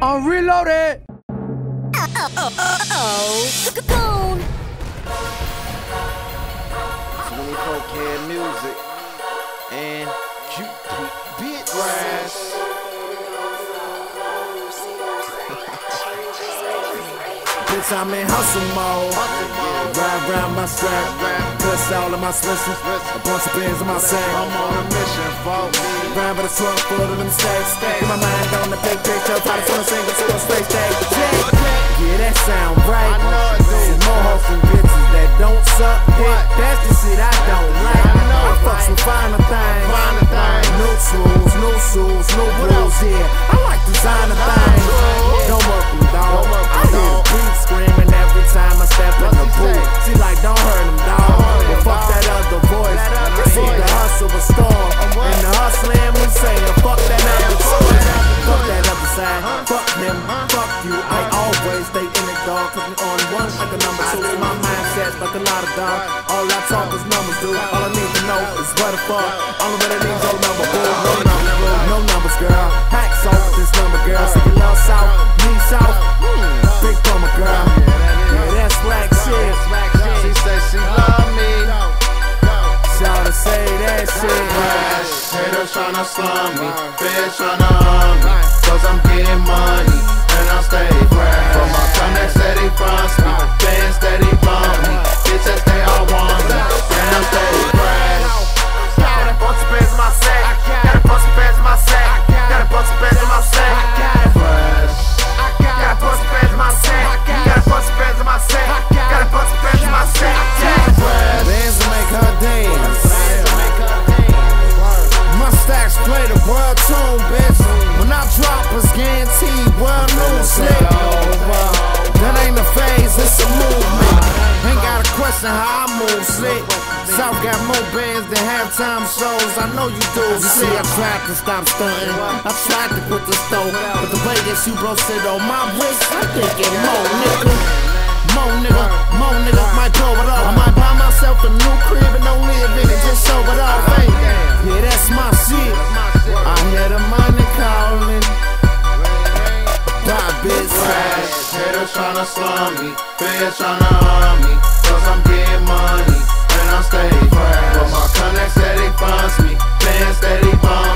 I'm reloaded. Oh, oh, oh, oh. Cocoon. 24 K music and cute beat grass. Bitch, I'm in hustle mode. Ride round my strap, cuss all of my switches. A bunch of pins in my sack. I'm on a mission, folks. Ride with a trunk full of them stacks. Get my mind on the big that don't suck dick. That's the shit I don't like. I know I it, fuck some finer things. Finer things. No shoes, no shoes, no rules, yeah. I like designer things. Don't work them, dog. I hear the beat screaming every time I step in the he booth. She like, don't hurt him, dog. Well, fuck that other voice. See, voice. the hustle was storm. And the hustling was saying, fuck that other choice. Fuck that other side. Fuck them. Fuck you. I always stay in the dog. Cause we on one like a number two. in My mindset's like a lot of dog. All I talk is numbers, dude. All I need to know is what the fuck. All I need is your number, boo. No numbers, boo. No numbers, girl. Hacks off with this number, girl. So you love South, me South. Big Puma, girl. Yeah, that's black shit. She said she love me. Shout to say that shit. Crash. Haters tryna slum me, bitch tryna harm me. Cause I'm getting money, and I stay fresh. Bitch. When I drop, it's guaranteed world news slick. That ain't a phase, it's a movement. Ain't got a question how I move slick. South got more bands than halftime shows. I know you do. You see, I tried to stop stunting. I tried to put the stove, but the way that you bro sit on my wrist, I think it more, nigga. More nigga, more nigga, blow tryna slum me, feds tryna harm me, cause I'm getting money, and I'm staying fresh. But my connects steady funds me, fans steady they